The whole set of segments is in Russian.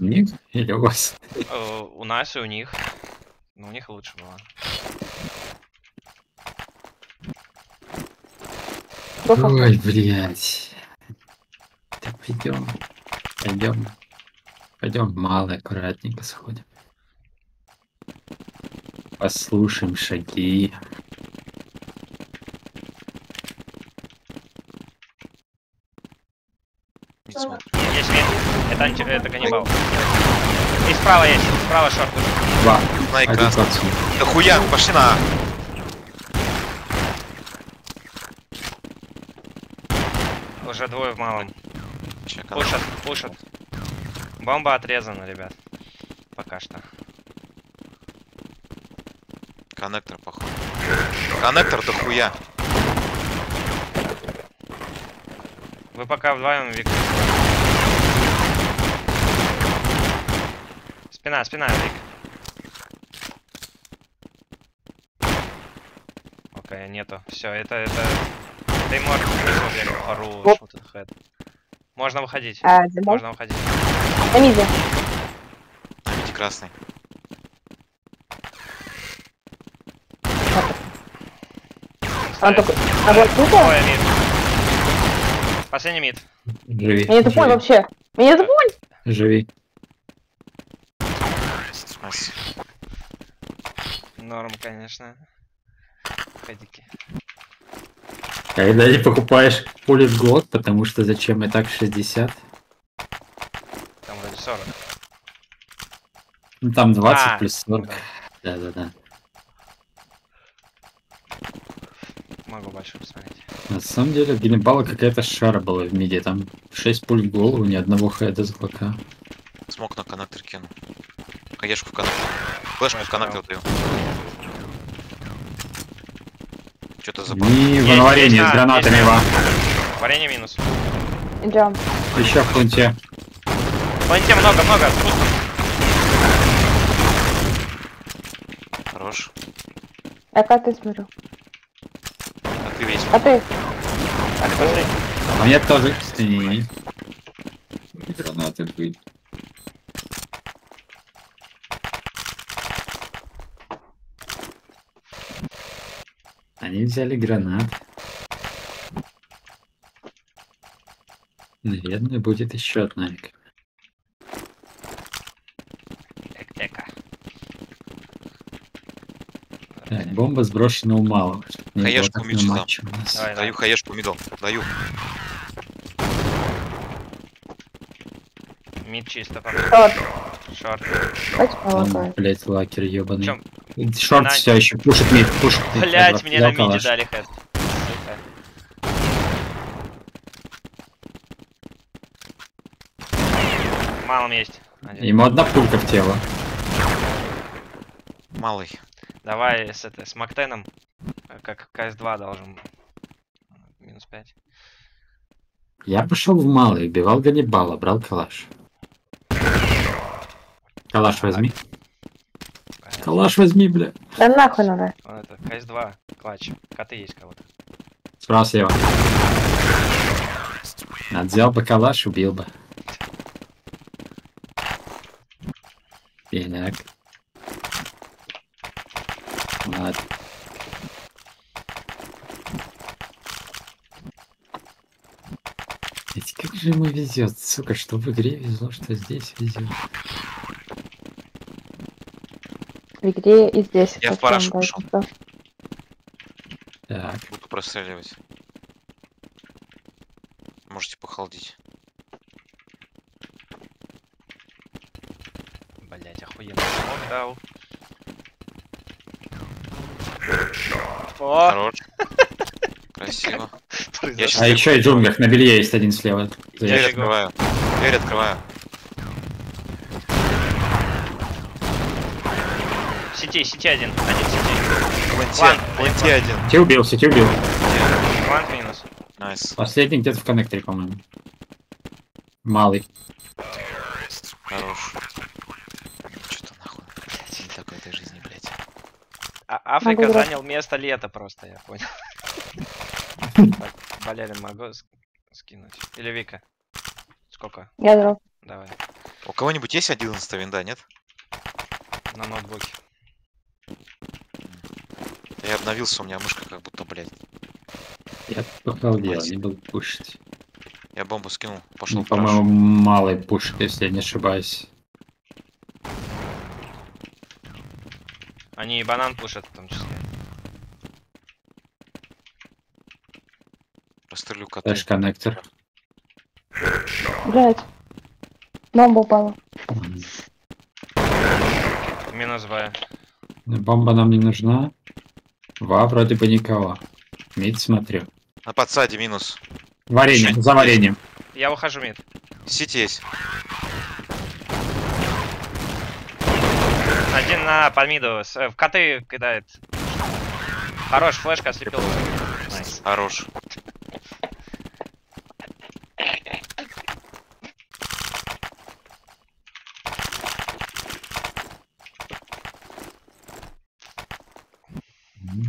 У них или у вас? Э, У нас и у них. Ну, у них лучше было. Ой, блядь. Так, пойдем. Пойдем. Пойдем мало, аккуратненько сходим. Послушаем шаги. Не смотрю. Есть мид. Это, каннибал. И справа есть. Справа шорт. Два. На Один экран. пацан. Да хуя, пошли на. Уже двое в малом. Пушат, пушат. Бомба отрезана, ребят. Пока что. Коннектор, походу. Коннектор до хуя. Вы пока вдвоем, Вик. Спина, спина, Вик. Окей, нету. Все, это, это... Вот это хэт. Можно выходить. А, Можно выходить. на миде. На миде красный. Он Ставит. только... А вот тут? Мид. Последний мид. Живи. Меня тупой живи, вообще. Меня тупой. Живи. Найс. Норм, конечно. Ходики. Когда не покупаешь пулит год, потому что зачем и так 60? Там вроде 40. Ну там 20 А, плюс 40. да. Да-да-да. Могу большой посмотреть. На самом деле, Геннибала какая-то шара была в миде. Там 6 пуль в голову, ни одного хеда с глока. Смог на коннектор кину. Хаешку в коннектор. Флешку в коннектор даю. Что-то забыл. Не в есть, с а, гранатами, Ва. Варенье минус. Идем. Еще в пункте. Планете много-много. Хорош. Я как ты смотрю. А ты весь. А ты? Так, пошли. А мне тоже. И- Гранаты были. Они взяли гранат. Наверное, будет еще одна. Эка. Так, бомба сброшена у малого. Хаешку так на Митчу дам. матче у нас. Давай, Даю хаешку мидл. Даю. Мид чисто. Шорт. Шорт. Поломаем. блять, лакер ебаный. Чем? Шорт На- все еще пушит мид, пушит мид. Блять, мне на миде дали хэт. Малом есть. Один. Ему одна пулька в тело. Малый. Давай с, это, с Мактеном, как КС-2 должен. Минус 5. Я пошел в малый, убивал Ганнибала, брал калаш. Калаш возьми. Калаш возьми, бля. Да нахуй надо. Вот это, КС-2, клатч. Коты есть кого-то. Справа слева. Взял бы калаш, убил бы. Так. Ладно. Ведь как же ему везет, сука, что в игре везло, что здесь везет. И где и здесь. Я в дать пошел. это? Так, Буду простреливать. Можете похолодить. Блять, охуенно. Дал. О, Хорош. Красиво. щас- а еще и в джунглях на белье есть один слева. Дверь открываю. Дверь открываю. В сети, сети один. Один в сети. Пленте. Ладно, Пленте один. Те убил, те убил. Квант минус. Найс. Последний где-то в коннекторе, по-моему. Малый. Хорош. Что-то нахуй. Не такой этой жизни, блядь. А Африка Могу брать. занял место лета просто, я понял. Так, Валерин, могу скинуть? Или Вика? Сколько? Я дров. Давай. У кого-нибудь есть 11 винда, нет? На ноутбуке. Я обновился, у меня мышка как будто, блядь. Я похолодел, не буду пушить. Я бомбу скинул, пошел Ну, по-моему, малый пушит, если я не ошибаюсь. Они и банан пушат в том числе. Расстрелю коты. Флеш коннектор. Блять. Бомба упала. Минус Б. Ну, Бомба нам не нужна. Ва, вроде бы никого. Мид смотрю. На подсаде минус. Варенье, за вареньем. Я ухожу мид. Сити есть. Один на под миду. С- э, В коты кидает. Хорош, флешка ослепил. Найс. Хорош.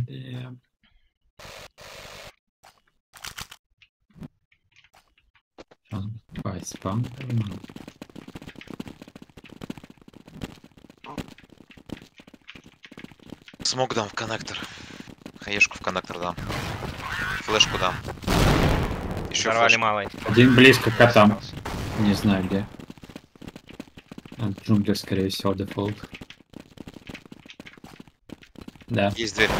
Да. Он Ай, спам поймал. Смог дам в коннектор. Хаешку в коннектор дам. Флешку дам. Еще Взорвали флешку. малый. Один близко к котам. Не знаю где. В джунглях, скорее всего, дефолт. Да. Есть дверь.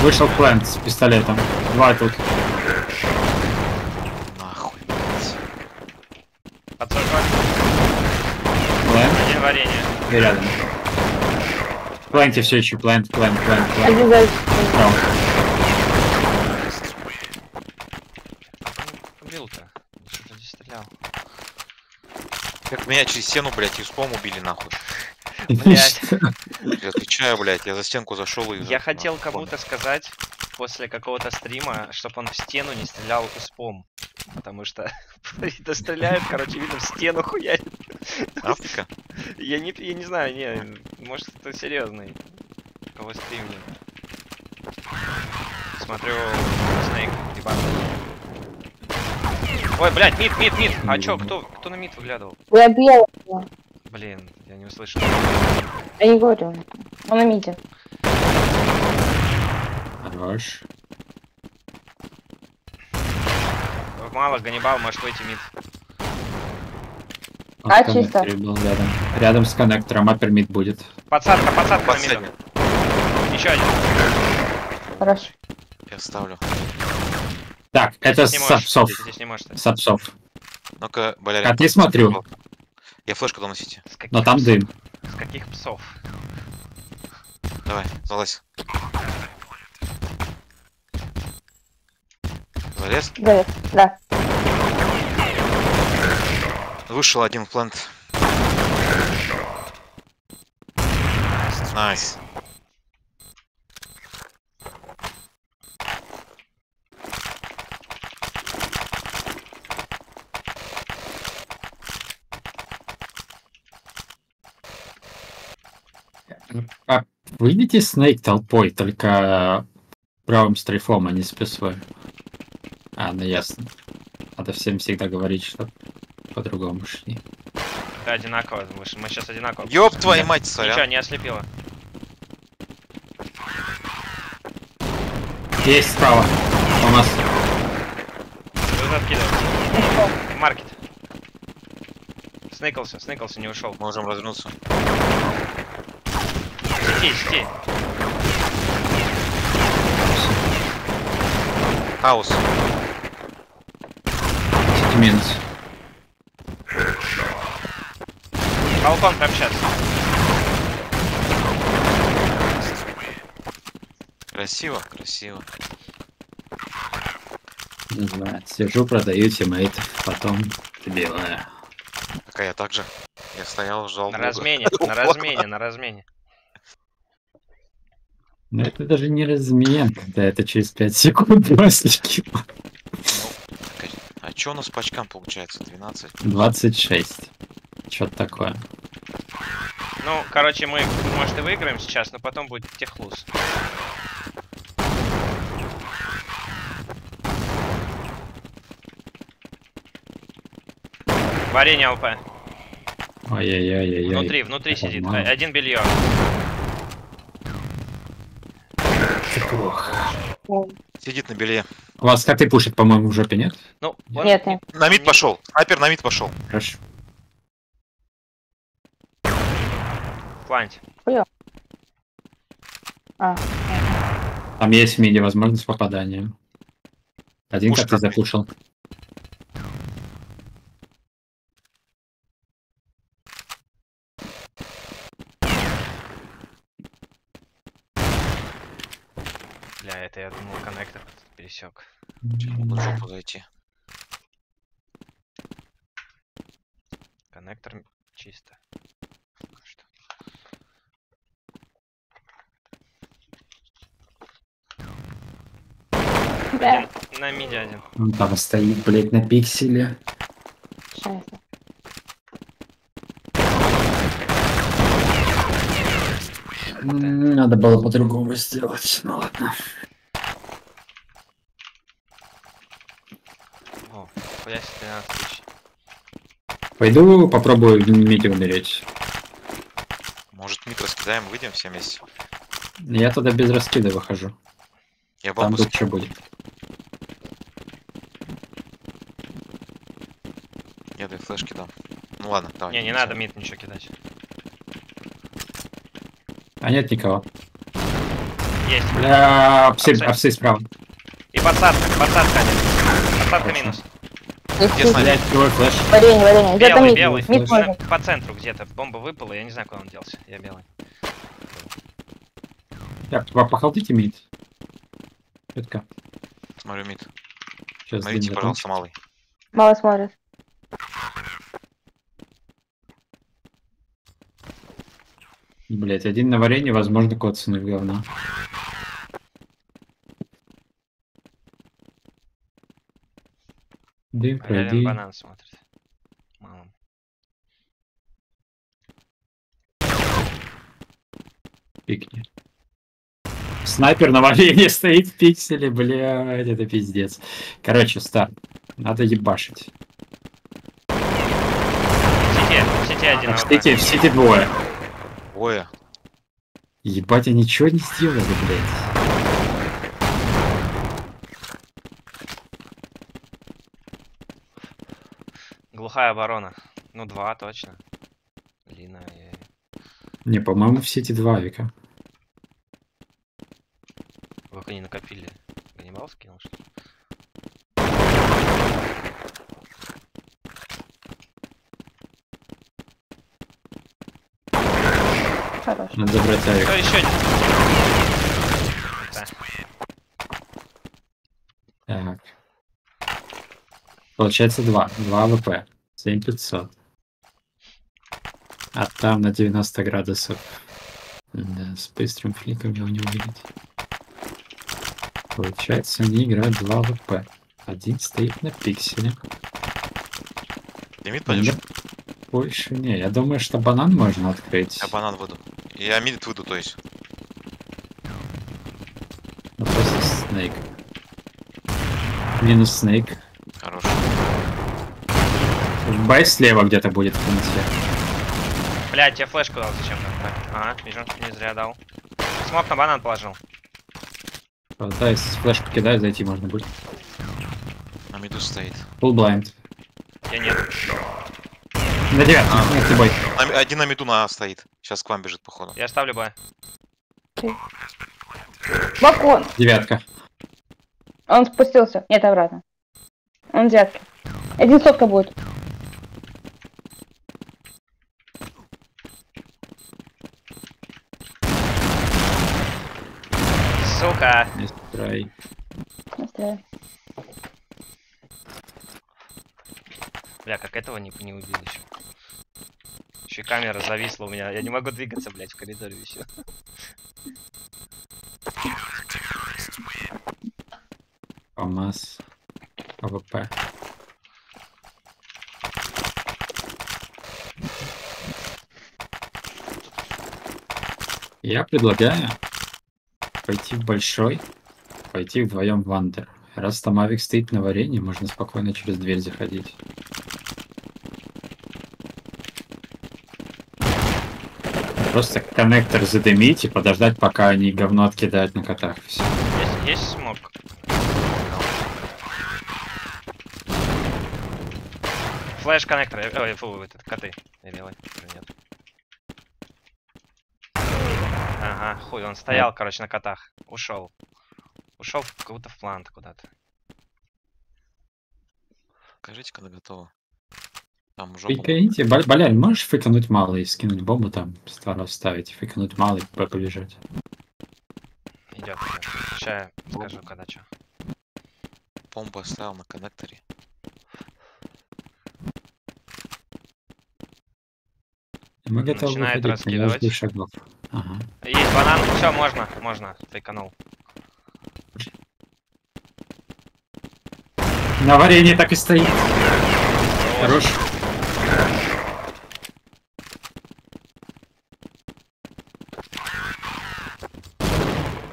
Вышел плент с пистолетом. Два тут. Нахуй. Подсаживай. Плент варенье. и рядом. В пленте все еще плент, плент. Один дальше. Справа. Убил-то. Что-то здесь стрелял. Как меня через стену, блядь, из пом убили, нахуй. Блядь. Я отвечаю, блядь, я за стенку зашел и... Я хотел кому-то сказать после какого-то стрима, чтобы он в стену не стрелял успом. Потому что стреляют, короче, видно, в стену хуярит. Африка? Я не, я не знаю, не, может это серьезный. Кого стримит. Смотрю, Снейк, ебаный. Ой, блядь, мид, мид, мид. А чё, кто, кто на мид выглядывал? Я белый. Блин, я не услышал. Я не говорю. Он на миде. Хорош. Мало, Ганнибал, может выйти мид. Он А, чисто. был рядом. Рядом с коннектором, апер мид будет. Подсадка, подсадка на Последний. миду. Еще один. Хорошо. Я ставлю. Так, это Здесь не можешь, сапсов. Здесь не можешь. Сапсов. Ну-ка, балерин. Как не смотрю. Я флешку. С каких Но там псов? дым. С каких псов? Давай, залазь. Залез. Залез. Да. Вышел один plant. Nice. А, выйдите Снейк толпой, только правым стрейфом, а не спесой. А, ну ясно. Надо всем всегда говорить, что по-другому шли. Да, одинаково. Мы, сейчас одинаково. Ёб твою мать, Ничего, сорян. не ослепило. Есть справа. У нас Вы откидываете. Маркет. Сныкался, сныкался, не ушел. Можем развернуться. Сети, сети. Хаус. Сити минус. Балкон прям сейчас. Красиво, красиво. Не знаю, сижу, продаю тиммейтов, потом добиваю. Так а я так же. Я стоял, ждал. На размене, на размене, на размене. Но это даже не размен, когда это через 5 секунд после. А чё у нас по очкам получается? 12. 26. Что-то такое. Ну, короче, мы, может, и выиграем сейчас, но потом будет техлуз. Варенье ЛП. Ай-яй-яй-яй. Внутри, внутри сидит. Нормально. Один белье. Это плохо. Сидит на белье. У вас коты пушат, по-моему, в жопе, нет? Ну, он- Нет, нет. На мид пошел. Снайпер на мид пошел. Хорошо. Планить. А, Там есть в миде возможность попадания. Один Пушка. коты запушил. Бля, это я думал коннектор пересек. Могут в жопу зайти. Коннектор чисто. Пока что. да. Один на миде один. Он там стоит, блядь, на пикселе. М, Надо было по-другому сделать. Ну ладно. О, хуя себе 13 тысяч. Пойду попробую миде умереть. Может мид раскидаем, выйдем все вместе. Я туда без раскида выхожу. Я Там бомбу лучше будет. Флешки дам. Ну ладно, давай. Не, не надо мид ничего кидать. А нет никого. Есть. Бля, Апсы. апсы справа. И подсадка, подсадка один. Подсадка минус. Где? Блять, твой флеш. Варенье, варенье. Где-то Белый, мид. белый. Мид Уже может. по центру где-то. Бомба выпала, я не знаю, куда он делся. Я белый. Так, по- похолдите мид. Четко. Смотрю мид. Сейчас Смотрите, пожалуйста, малый. Мало смотрит. Блять, один на варенье, возможно, коцаны в говно. Дым, пройди. банан смотрит. Малым. Пикни. Снайпер на варенье стоит в пикселе, блядь, это пиздец. Короче, старт. Надо ебашить. В сети, в сети один. А в сети, в сети двое. Ой, Ебать, они ничего не сделали, блядь. Глухая оборона. Ну, два точно. Лина и... Не, по-моему, в сети два века. Вы их не накопили. Ганнибал скинул, что ли? Хорош. Надо забрать авик. Кто еще. Так. Получается два. Два AWP. 7500. А там на 90 градусов. Да, с быстрым flick ом его не увидеть. Получается, они играют два AWP. Один стоит на пикселе. mid пойдешь? Больше не. Я думаю, что банан можно открыть. Я банан выйду. Я mid выйду, то есть. Ну, просто снейк. Минус снейк. Хорош. Бай слева где-то будет в конце. Блядь, я флешку дал зачем-то. Ага, вижу, не зря дал. Смог на банан положил. Да, если флешку кидаю, зайти можно будет. На миду стоит. Full blind. Я нет. На девятке, А. нет, ты бой. На один на миду на А стоит. Сейчас к вам бежит, походу. Я ставлю Б. Балкон. Девятка. Он спустился. Нет, обратно. Он взятки. Один сотка будет. Сука. Не страй. Настраивай. Бля, как этого не, не убил еще. Еще камера зависла у меня. Я не могу двигаться, блядь, в коридоре еще. КамАЗ. AWP. Я предлагаю пойти в большой, пойти вдвоем в under. Раз там авик стоит на варенье, можно спокойно через дверь заходить. Просто коннектор задымить и подождать, пока они говно откидают на котах. Всё. Есть, есть смог? Флэш коннектор. э, Ой, фу, этот коты. Или белый. Нет. Ага, хуй, он стоял, короче, на котах. Ушел. Ушел как будто в плант куда-то. Скажите, когда готово. Там уже Фиканите. Бал- Балян, можешь фикануть мало и скинуть бомбу там, створа ставить, и по- побежать? Идет. Сейчас я скажу, когда что. бомбу оставил на коннекторе. Мы готовы Начинает выходить, раскидывать. шагов. Ага. Есть банан, все, можно, можно. Фейканул. На варенье так и стоит. Хорош.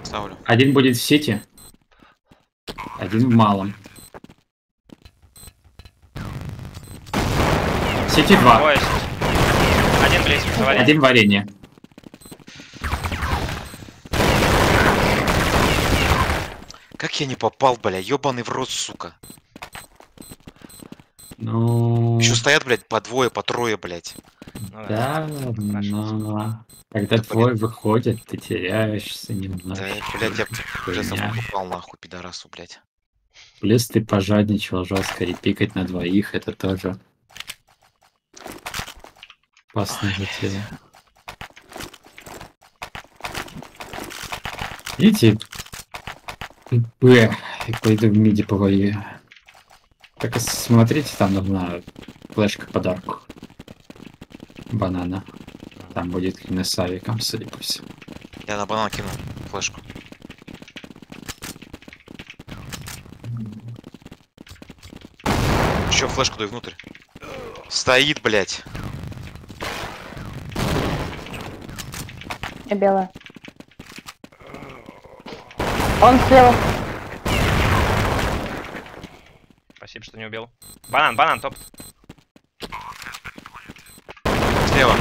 Ставлю. Один будет в сети, один в малом. В сети два, Ой, Один близко, завали. один варенье. Как я не попал, бля, ёбаный в рот, сука. Ну, Еще стоят, блядь, по двое, по трое, блядь. Ну да. да, но когда Да, твой выходит, ты теряешься немного. Да, блядь, я уже Хуйня. попал нахуй, пидорасу, блядь. Плюс ты пожадничал жестко, репикать на двоих, это тоже опасная затея. Видите? Б, и пойду в миди повою. Так смотрите, там нужна флешка подарку. Банана. Там будет клина с авиком, судя по всему. Я на банан кину флешку. Еще флешку дай внутрь. Стоит, блядь. Я белая. Он слева. Спасибо, что не убил. Банан, банан, топ. Слева.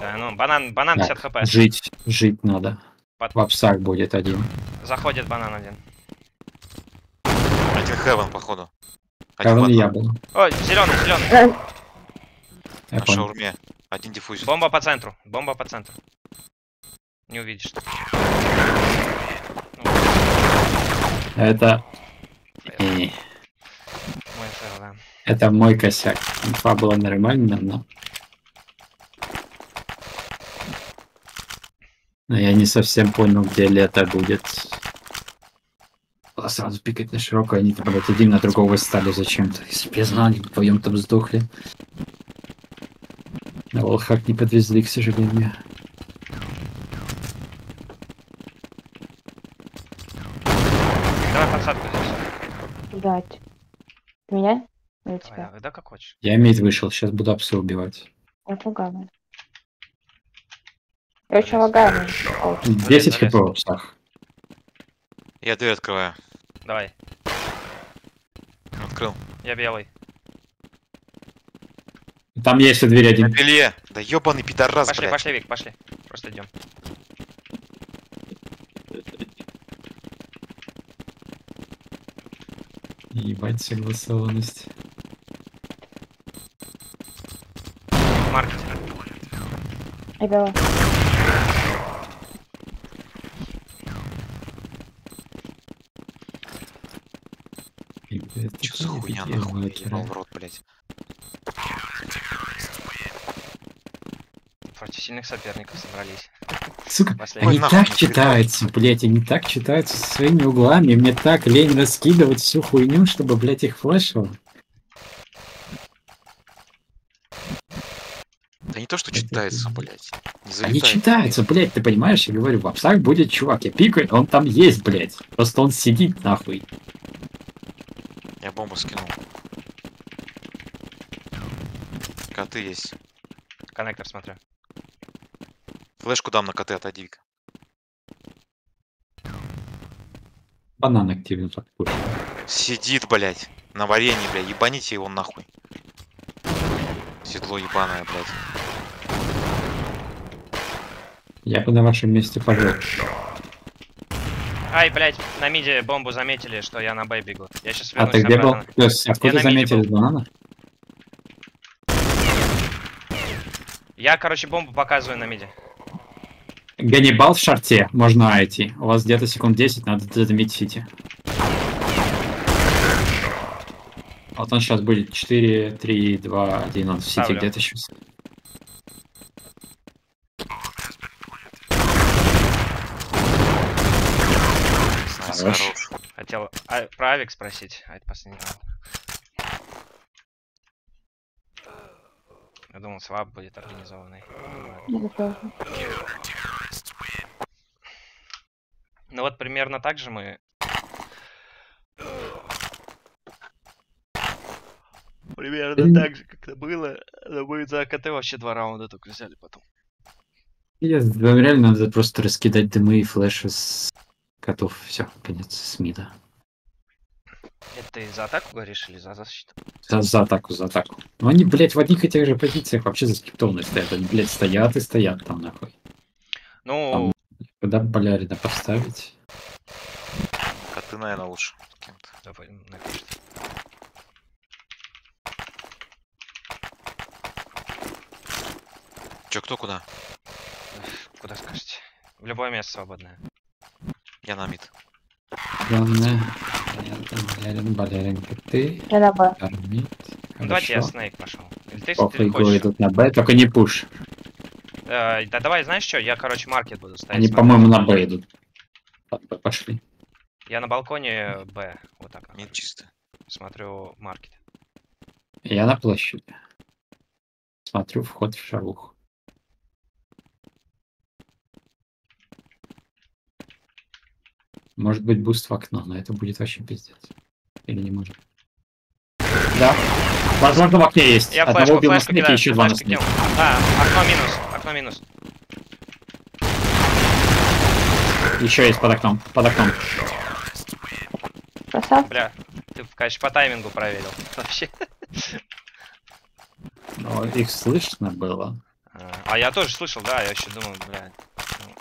Да, ну, банан, банан 50 Так, хп. жить, жить надо. Под- В апсах будет один. Заходит банан один. Один хевен, походу. Один в я был. Ой, зеленый, зеленый. Э, На шаурме. Один диффузит. Бомба по центру. Бомба по центру. Не увидишь. Это... Фейл. Да. Это мой косяк. Инфа была нормальная, но... Но я не совсем понял, где лето будет. А сразу пикать на широкую, они там, блядь, один на другого стали зачем-то. Если б я знал, они вдвоем там сдохли. На волхак не подвезли, к сожалению. Давай подсадку здесь. Меня? Или Давай, тебя? давай, да как хочешь. Я медь вышел, сейчас буду апсы убивать. Я пугаю. Я очень лагаю. 10 залез. хп в апсах. Я дверь открываю. Давай. Открыл. Я белый. Там есть у двери На один. белье. Да ёбаный пидорас, Пошли, блядь. пошли, Вик, пошли. Просто идем. Ебать согласованность. Я белая. Ебать, Чё за хуйня нахуй? Ебал в рот, блядь. Против сильных соперников собрались. Сука, Последний. они нахуй так читаются, блять, они так читаются со своими углами. Мне так лень раскидывать всю хуйню, чтобы, блять, их флешило. Да не то, что читается, блядь. Не Они читаются, блять, ты понимаешь? Я говорю, в апсах будет чувак, я пикаю, он там есть, блять. Просто он сидит нахуй. Я бомбу скинул. Коты есть. Коннектор смотрю. Флешку дам на коты, отойди, Вика. Банан активно подпушил. Сидит, блядь. На варенье, блядь. Ебаните его нахуй. Седло ебаное, блядь. Я бы на вашем месте пожил. Ай, блядь, на миде бомбу заметили, что я на Б бегу. Я сейчас А вернусь ты где был? обратно. То есть, откуда заметили был. банана? Я, короче, бомбу показываю на миде. Ганнибал в шарте, можно найти. У вас где-то секунд 10, надо задымить сити. Вот он сейчас будет 4, 3, 2, 1, он в сити где-то сейчас. Хорош. Хотел а, про авик спросить, а это последний раунд. Я думал, свап будет организованный. Тоже. Ну вот примерно так же мы... Примерно так же, как это было. Но мы за АКТ вообще два раунда только взяли потом. Я, вам реально надо просто раскидать дымы и флеши с котов. Все, конец с мида. Это ты за атаку говоришь или за защиту? За, за атаку, за атаку. Ну они, блядь, в одних и тех же позициях вообще заскриптованные стоят. Они, блядь, стоят и стоят там, нахуй. Ну, Куда Болярина поставить? Коты, наверное, лучше. кем-то. давай, напишет. Чё, кто куда? Куда скажете? В любое место свободное. Я на мид. Главное, Болярин, Болярин, коты, Я на Б. кормит. Ну, давайте я. Снейк пошел. Или ты, По ты хочешь? идут на Б, только не пуш. Э, да давай, знаешь что, я, короче, маркет буду ставить. Они, по-моему, на Б идут. Б пошли. Я на балконе Б. Вот так. Mid чисто. Смотрю market. Я на площади. Смотрю вход в шавух. Может быть boost в окно, но это будет вообще пиздец. Или не может? Да. Возможно, в окне есть. Я Одного флешку, убил на флешку снеге, кидаю. еще два на кинул. А, окно минус, окно минус. Еще есть под окном. Под окном. Красавчик. Бля, ты, конечно, по таймингу проверил. Вообще. Но их слышно было. А, А я тоже слышал, да, я еще думал, бля. ну,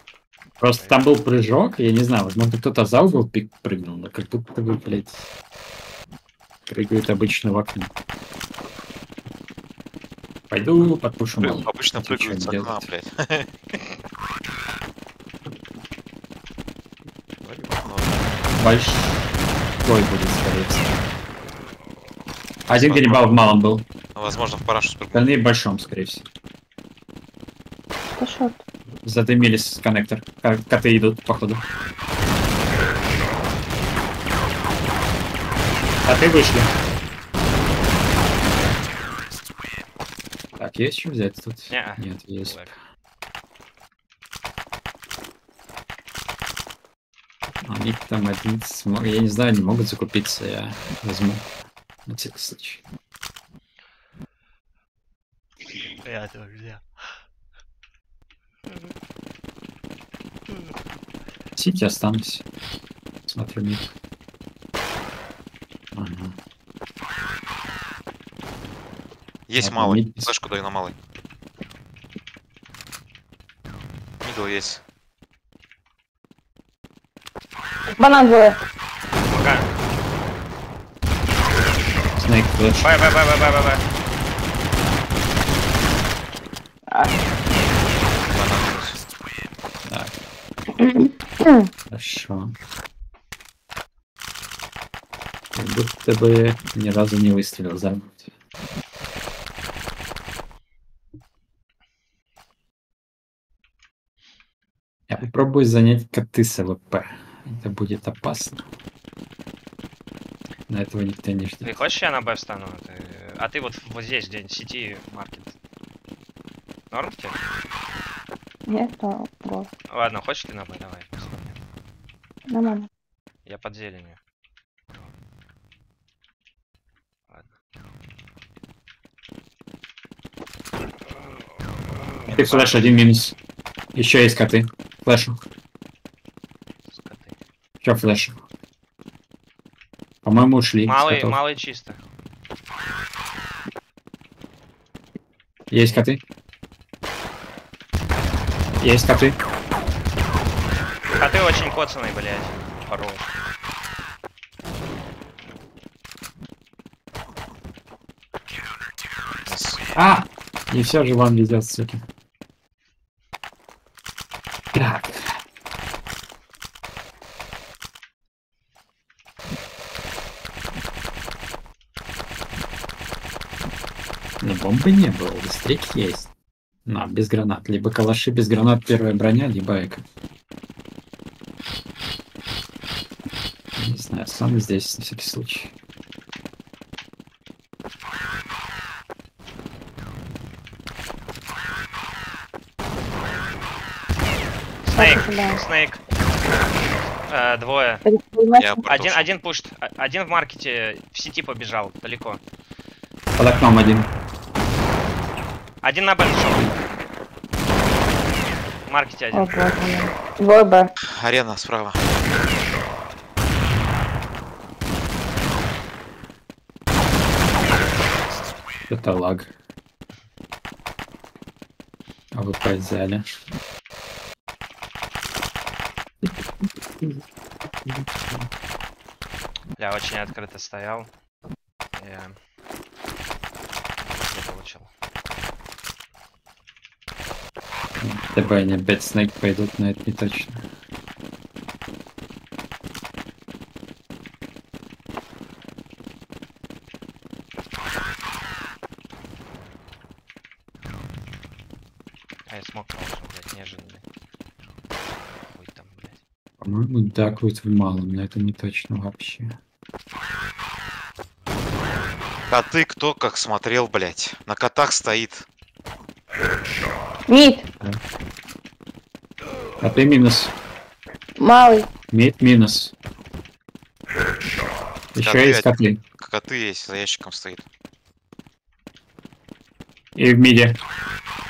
Просто там был прыжок, я не знаю, возможно, кто-то за угол пик прыгнул, но как будто бы, блядь, прыгают обычно в окно. Пойду подпушу Пры- мало. Обычно прыгают с окна, блядь. Большой будет, скорее всего. Один ганнибал в малом был, Возможно, в парашу спрыгнул. остальные в большом, скорее всего. Шорт. Задымились коннектор. Ко- Коты идут, походу. Коты вышли. Так, есть что взять тут? Не-а. Нет, есть. Блэк. Они там один смо- Я не знаю, не могут закупиться, я возьму. На всякий случай. Я тоже взял. Сити останусь. Смотрю mid. Ага. Есть Ладно, малый. mid. Флешку даю на малый. Middle есть. Банан двое. Пока. Snake flash. Buy, buy, buy, buy, buy, buy, buy. А, Банан. Так, хорошо. Как будто бы ни разу не выстрелил за мной. Я попробую занять коты с AWP. Это будет опасно. На этого никто не Ты ждет. хочешь я на Б встану? Ты- А ты вот вот здесь где-нибудь сети маркет. Норм тебе? Нет, то вот. Ладно, хочешь ты на Б? Давай. Нормально. Я под зеленью. Ладно. Ты флеш один минус. Еще есть коты. Флешу. Скоты. Еще флеш. По-моему, ушли. Малый, котов. малый чисто. Есть коты. Есть коты. А ты очень коцанный, блядь. Нас- А! И все же вам везет, суки. Так. Но бомбы не было, быстрик есть. На, без гранат. Либо калаши без гранат первая броня, либо эко. Не знаю, сам здесь на всякий случай. Снейк, Да. Снейк. Э, двое. Я Один, один пушт. А- Один в маркете в сети побежал, далеко. Под окном один. Один на Б шел. Маркете один. Мой. Двое Б. Арена справа. Это лаг. А вы взяли. Я очень открыто стоял. Я... не получил. ТБ они опять снайк пойдут, но это не точно. А я смог положил, блядь, неожиданно. Ой, там, блядь. По-моему, так вот в малом, но это не точно вообще. Коты кто как смотрел, блядь. На котах стоит. Мид. А ты минус. Малый. Мид минус. Еще Коты есть коты. Коты есть, за ящиком стоит. И в миде.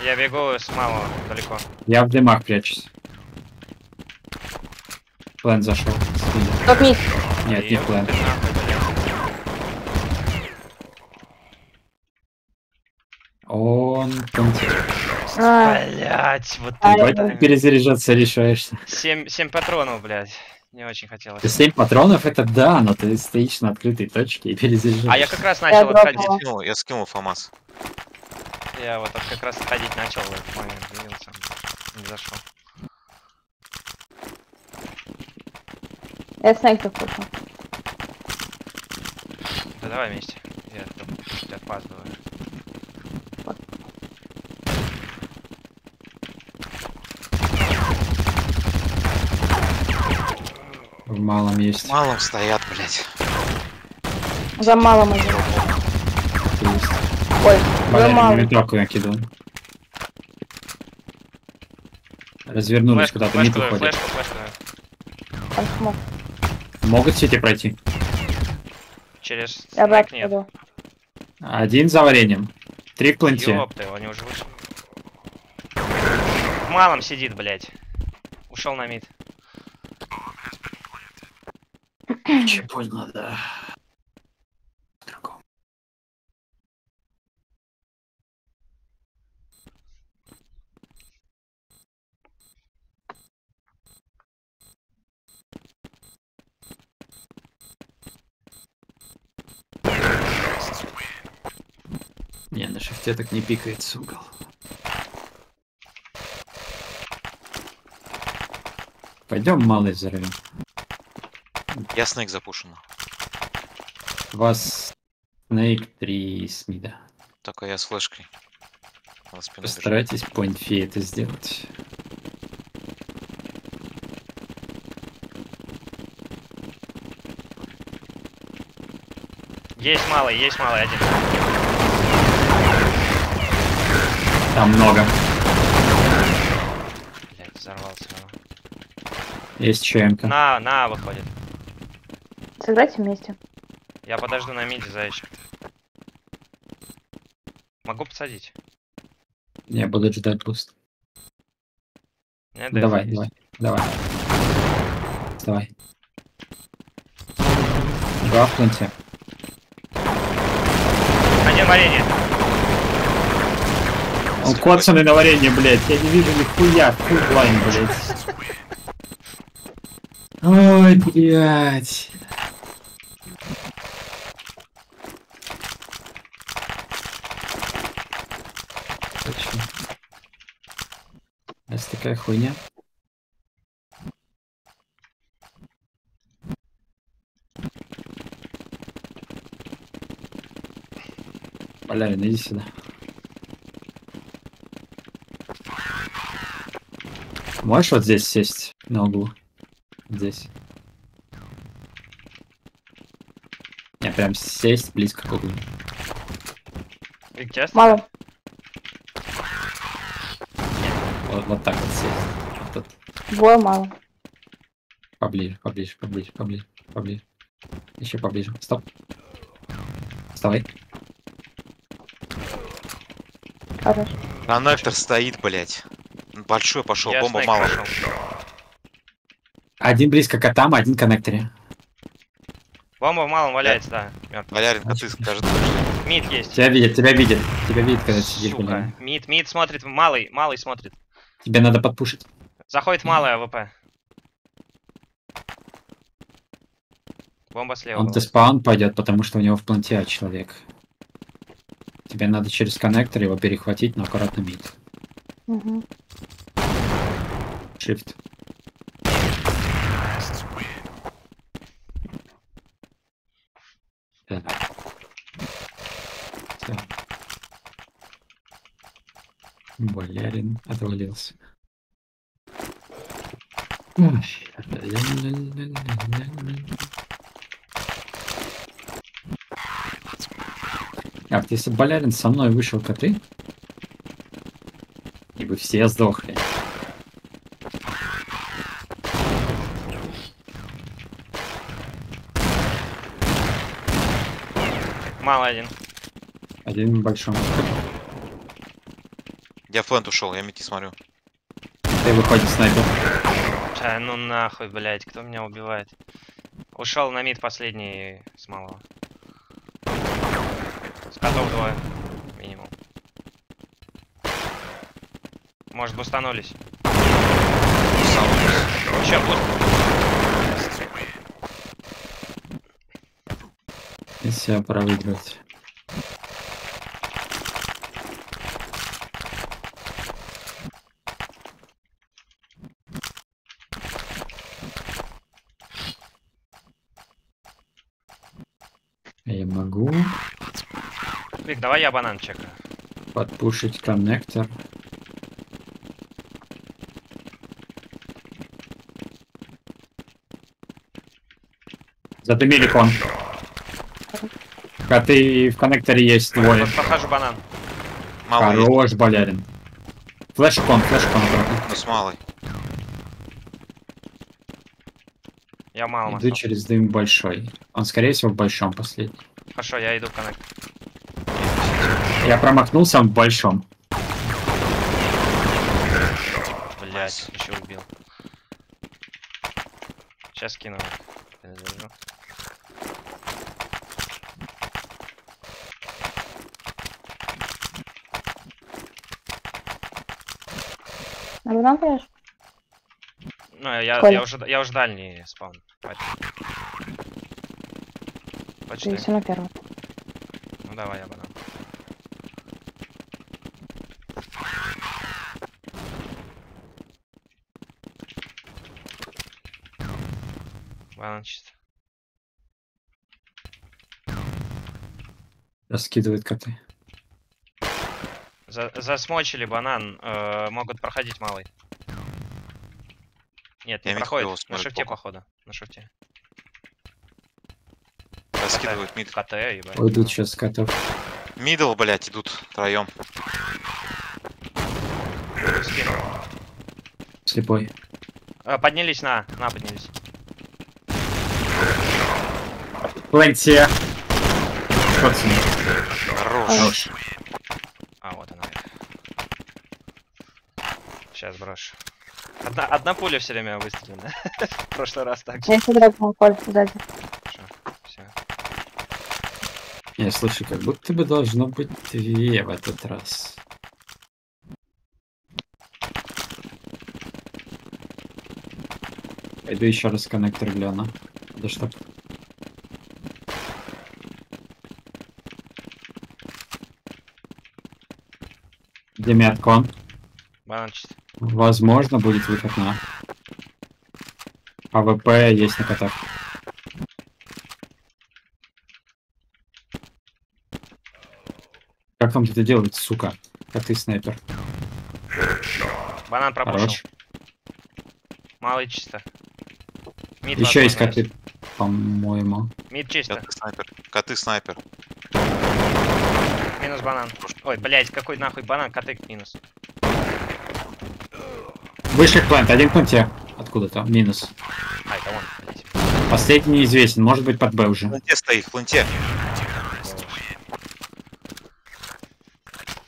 Я бегу с малого далеко. Я в дымах прячусь. План зашел. Тот мид. Нет, не план. Он контир. А, Блять, вот А, Ебать, это- ты перезаряжаться решаешься. 7, 7 патронов, блядь. Не очень хотелось. 7 патронов это да, но ты стоишь на открытой точке и перезаряжаешься. А я как раз начал отходить. Скинул, я скинул ФАМАС. Я вот как раз отходить начал в этот момент. Не зашел. я снайк захочу. Да давай вместе. Я там чуть В малом есть. Малым стоят, блядь. За малым один. есть. Ой, за Валерий, малым. мимитроку накидывал. Развернулись куда-то. Там смог. Могут сети пройти. Через Я брат нет. пойду. Один за вареньем. Три в. Ёпта, его они уже вышли. В малом сидит, блядь. Ушел на мид. Че понял, да. Другом. Не, на шифте так не пикается угол. Пойдем малый взорвем. Я снейк запушен. Вас Снейк 3 с мида. Только я с флешкой. Спину бежит. Постарайтесь по инфе это сделать. Есть малый, есть малый один. Там много. Блядь, взорвался. Есть ЧМК. На, на, выходит. Сыграйте вместе. Я подожду на mid е, зайчик. Могу посадить. Я буду ждать boost. Нет, Давай, давай, давай. Давай. Планте. Один варенье. Он коцанный на варенье, блядь. Я не вижу нихуя. Фул блайн, блядь. Ой, блядь. Точно. Это такая хуйня. Полярин, иди сюда. Можешь вот здесь сесть на углу? Здесь. Не, прям сесть близко к углу. И Мало. Вот, так вот сесть. Вот тут. Двое мало. Поближе, поближе, поближе, поближе, поближе. Еще поближе. Стоп. Вставай. Хорош. Коннектор стоит, блять. Большой пошел, Я бомба мало. пошел. Один близко к там, один коннекторе. Бомба в малом валяется, да. мертв. Валярин, коты, скажет. Мид есть. Тебя видит, тебя видит. Тебя видит, когда ты сидишь, Сука. Мид, мид смотрит, малый, малый смотрит. Тебе надо подпушить. Заходит в малый АВП. Бомба слева. Он то спаун пойдет, потому что у него в планте человек. Тебе надо через коннектор его перехватить, но аккуратно мид. Мгм. Shift. Так. Болярин отвалился. Ой. Вот если Болярин со мной вышел коты, и бы все сдохли. Малый один. Один в Я флент ушел, я мити смотрю. Ты выходит снайпер. А, ну нахуй, блядь, кто меня убивает? Ушел на мид последний с малого. С котов двое. Минимум. Может, бустанулись. Еще буст. Если пора выиграть. Давай я банан чекаю. подпушить коннектор. Задымили кон. Коты в коннекторе есть двое. Вот Подхожу банан. Мало есть, Хорош, болярин. Флэш-кон, флэш-кон обратно. но с малой. Я мало Иду махнул. через дым большой. Он, скорее всего, в большом последний. Хорошо, я иду в коннект. Я промахнулся, он в большом. Блять, еще убил. Сейчас кину. Перезаряжу. На банан пойдешь? Ну, я, Коля. я, уже, я уже дальний спаун. Хватит. Ты Почти. все на первом. Ну давай, я чисто. Раскидывает коты. За, засмочили банан, э, могут проходить малый. Нет, не Я проходит. хуёво На шифте, плохо. походу. На шифте. Раскидывают мид. КТ, ебать. Уйдут сейчас котов. Мидл, блять, идут втроем. Скину. Слепой. Э, поднялись на, на, поднялись. Пленте. Хорош. А, вот она. Сейчас брошу. Одна, одна пуля все время выстрелена. В прошлый раз так. Я еще драгон, Коль, сзади. Все. Я слышу, как будто бы должно быть две в этот раз. Пойду еще раз коннектор гляну. Да что? Банан чистый. Возможно, будет выход на AWP есть на котах. Как там это делать, сука? Как ты снайпер? Банан пропушил. Хорош. Малый чисто. Мид, Еще есть коты, по-моему. Мид чисто. Коты снайпер. Коты снайпер. Минус банан. Ой, блядь, какой нахуй банан, коты минус. Вышли плант, один в планте. Откуда-то, минус. А, это он, блядь. Последний неизвестен, может быть под Б В уже. планте стоит, в планте.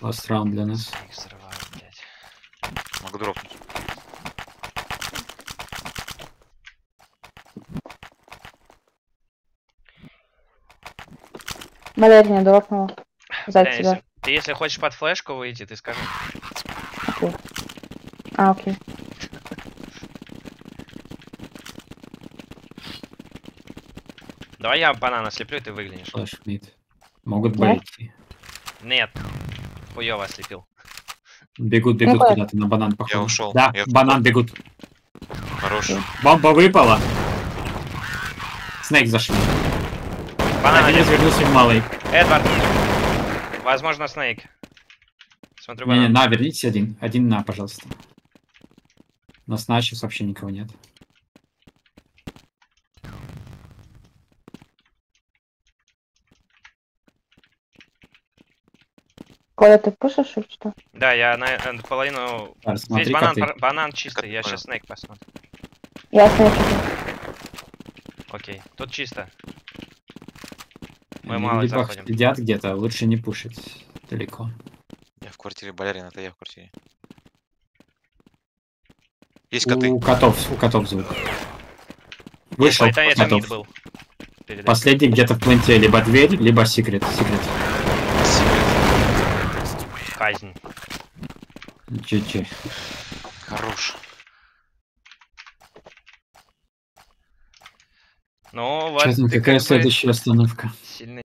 Ласт раунд для нас. Взрываю. Могу дропнуть. Валерия дропнула. За тебя. если- Ты если хочешь под флешку выйти, ты скажи. Окей. А, окей. Давай я банана слеплю, и ты выглянешь. Флэш мид. Могут Да? быть. Нет. Хуёво ослепил. Бегут, бегут Какой? куда-то на банан, походу. ушел, Да, я банан бегут. Хорош. Бомба выпала. Снейк зашли. Банан один. развернулся в малый. Эдвард. Возможно, Снейк. Смотрю Не, не, банан. на, вернитесь один. Один на, пожалуйста. На сейчас вообще никого нет. Коля, ты пушишь или что? Да, я на э, половину... Здесь смотри, банан, коты. пар- банан чистый, я Понял. сейчас Снейк посмотрю. Я снайпер. Окей, тут чисто. Мы мало либо заходим. сидят где-то, лучше не пушить далеко. Я в квартире Балерин, это я в квартире. Есть коты. У котов, у котов звук. Вышел это, это котов. был. Последний где-то в пленте либо дверь, либо секрет. Секрет. Казнь. GG. Хорош. Ну, вот Честно, ты какая следующая остановка? сильно